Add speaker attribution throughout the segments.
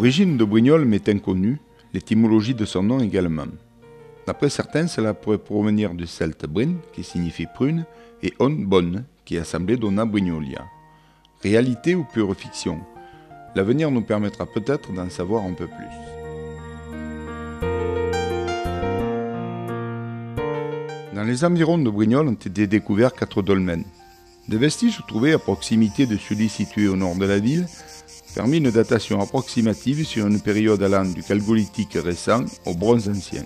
Speaker 1: L'origine de Brignoles m'est inconnue, l'étymologie de son nom également. D'après certains, cela pourrait provenir du celte brin, qui signifie prune, et on bonne, qui est assemblée donna brignolia. Réalité ou pure fiction? L'avenir nous permettra peut-être d'en savoir un peu plus. Dans les environs de Brignoles ont été découverts quatre dolmens. Des vestiges trouvés à proximité de celui situé au nord de la ville permis une datation approximative sur une période allant du calgolithique récent au bronze ancien.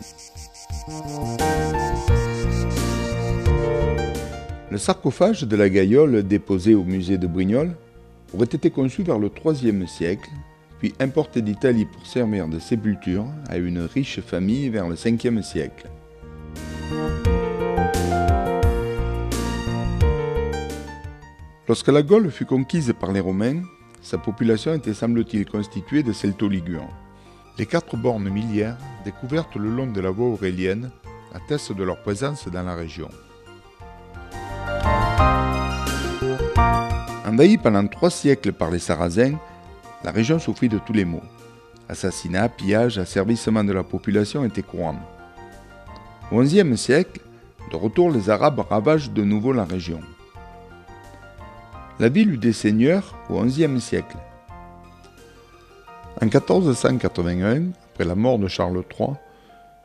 Speaker 1: Le sarcophage de la Gaillole déposé au musée de Brignoles aurait été conçu vers le IIIe siècle, puis importé d'Italie pour servir de sépulture à une riche famille vers le 5e siècle. Lorsque la Gaule fut conquise par les Romains, sa population était semble-t-il constituée de celto-ligures. Les quatre bornes miliaires, découvertes le long de la voie aurélienne, attestent de leur présence dans la région. Envahie pendant trois siècles par les Sarrasins, la région souffrit de tous les maux. Assassinats, pillages, asservissement de la population étaient courants. Au XIe siècle, de retour, les Arabes ravagent de nouveau la région. La ville eut des seigneurs au XIe siècle. En 1481, après la mort de Charles III,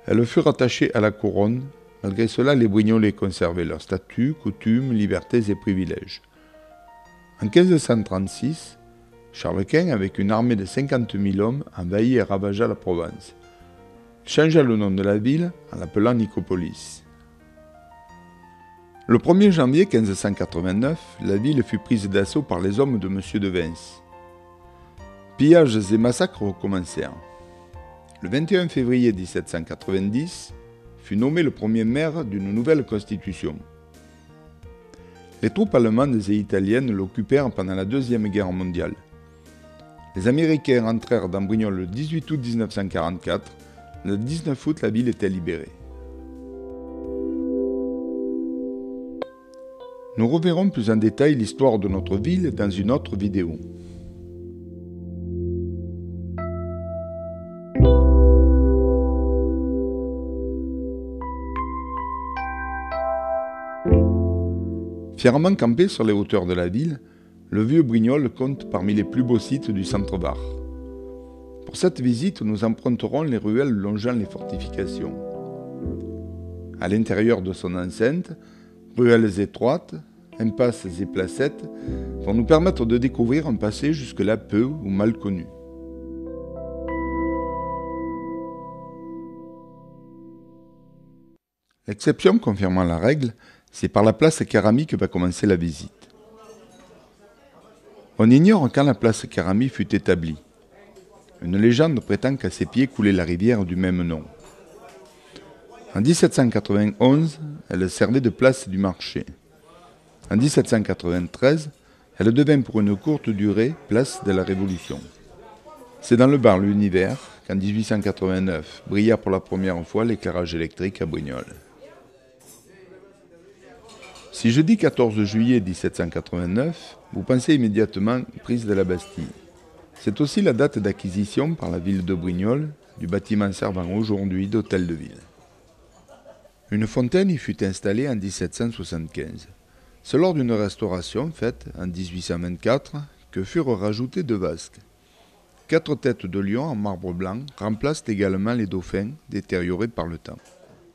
Speaker 1: elle fut rattachée à la couronne. Malgré cela, les Brignolais conservaient leurs statuts, coutumes, libertés et privilèges. En 1536, Charles Quint, avec une armée de 50 000 hommes, envahit et ravagea la Provence. Il changea le nom de la ville en l'appelant Nicopolis. Le 1er janvier 1589, la ville fut prise d'assaut par les hommes de M. de Vince. Pillages et massacres recommencèrent. Le 21 février 1790 fut nommé le premier maire d'une nouvelle constitution. Les troupes allemandes et italiennes l'occupèrent pendant la Deuxième Guerre mondiale. Les Américains rentrèrent dans Brignoles le 18 août 1944. Le 19 août, la ville était libérée. Nous reverrons plus en détail l'histoire de notre ville dans une autre vidéo. Fièrement campé sur les hauteurs de la ville, le vieux Brignoles compte parmi les plus beaux sites du centre-Var. Pour cette visite, nous emprunterons les ruelles longeant les fortifications. À l'intérieur de son enceinte, ruelles étroites, impasses et placettes vont nous permettre de découvrir un passé jusque-là peu ou mal connu. L'exception confirmant la règle, c'est par la place Carami que va commencer la visite. On ignore quand la place Carami fut établie. Une légende prétend qu'à ses pieds coulait la rivière du même nom. En 1791, elle servait de place du marché. En 1793, elle devint pour une courte durée place de la Révolution. C'est dans le bar L'Univers qu'en 1889 brilla pour la première fois l'éclairage électrique à Brignoles. Si je dis 14 juillet 1789, vous pensez immédiatement prise de la Bastille. C'est aussi la date d'acquisition par la ville de Brignoles du bâtiment servant aujourd'hui d'hôtel de ville. Une fontaine y fut installée en 1775. C'est lors d'une restauration faite en 1824 que furent rajoutés deux vasques. Quatre têtes de lion en marbre blanc remplacent également les dauphins détériorés par le temps.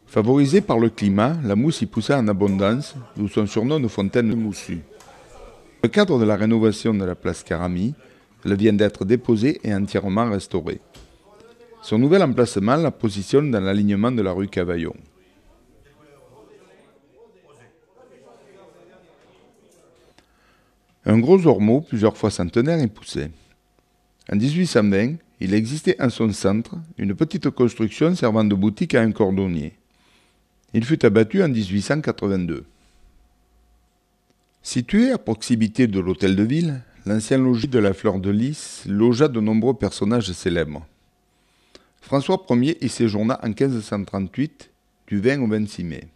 Speaker 1: Favorisée par le climat, la mousse y poussa en abondance, d'où son surnom de fontaine moussue. Dans le cadre de la rénovation de la place Carami, elle vient d'être déposée et entièrement restaurée. Son nouvel emplacement la positionne dans l'alignement de la rue Cavaillon. Un gros ormeau, plusieurs fois centenaire, y poussait. En 1820, il existait en son centre une petite construction servant de boutique à un cordonnier. Il fut abattu en 1882. Situé à proximité de l'hôtel de ville, l'ancien logis de la Fleur de Lys logea de nombreux personnages célèbres. François Ier y séjourna en 1538, du 20 au 26 mai.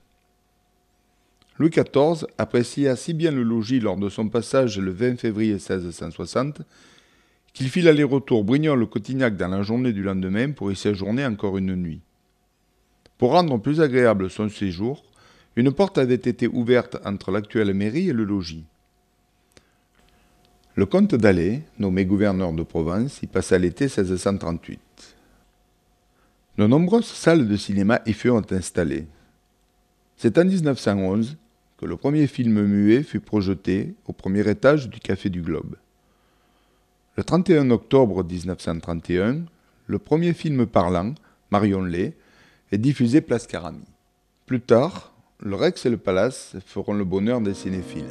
Speaker 1: Louis XIV apprécia si bien le logis lors de son passage le 20 février 1660 qu'il fit l'aller-retour Brignoles-Cotignac dans la journée du lendemain pour y séjourner encore une nuit. Pour rendre plus agréable son séjour, une porte avait été ouverte entre l'actuelle mairie et le logis. Le comte d'Alais, nommé gouverneur de Provence, y passa l'été 1638. De nombreuses salles de cinéma y furent installées. C'est en 1911 que le premier film muet fut projeté au premier étage du Café du Globe. Le 31 octobre 1931, le premier film parlant, Marion Lay, est diffusé place Carami. Plus tard, le Rex et le Palace feront le bonheur des cinéphiles.